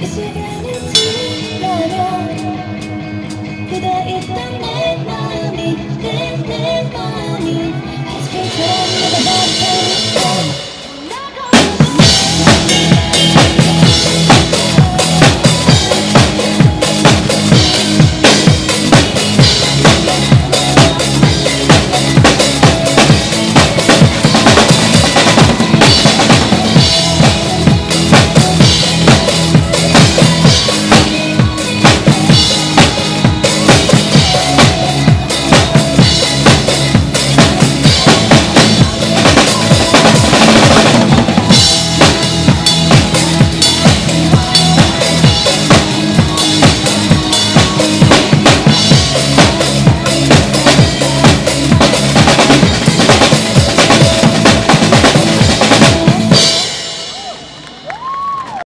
Michigan.